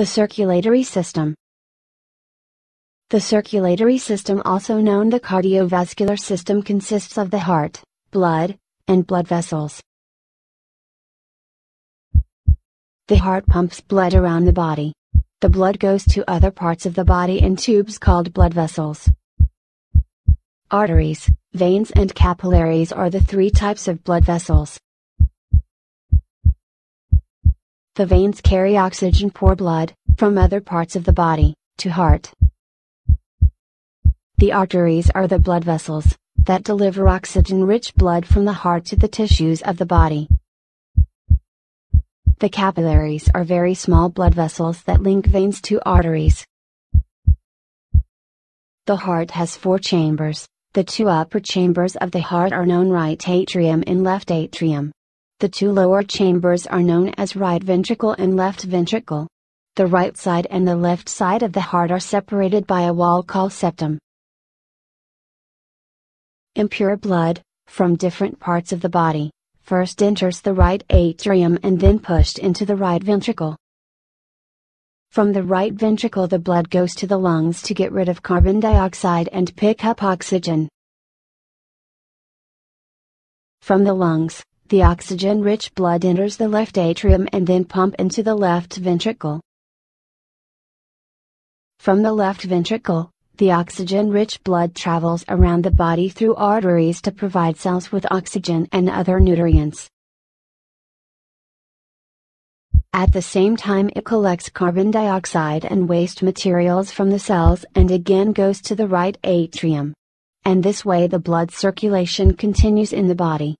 The circulatory system. The circulatory system also known the cardiovascular system consists of the heart, blood, and blood vessels. The heart pumps blood around the body. The blood goes to other parts of the body in tubes called blood vessels. Arteries, veins and capillaries are the three types of blood vessels. The veins carry oxygen poor blood, from other parts of the body, to heart. The arteries are the blood vessels, that deliver oxygen-rich blood from the heart to the tissues of the body. The capillaries are very small blood vessels that link veins to arteries. The heart has four chambers, the two upper chambers of the heart are known right atrium and left atrium. The two lower chambers are known as right ventricle and left ventricle. The right side and the left side of the heart are separated by a wall called septum. Impure blood, from different parts of the body, first enters the right atrium and then pushed into the right ventricle. From the right ventricle the blood goes to the lungs to get rid of carbon dioxide and pick up oxygen. From the lungs, the oxygen-rich blood enters the left atrium and then pump into the left ventricle. From the left ventricle, the oxygen-rich blood travels around the body through arteries to provide cells with oxygen and other nutrients. At the same time it collects carbon dioxide and waste materials from the cells and again goes to the right atrium. And this way the blood circulation continues in the body.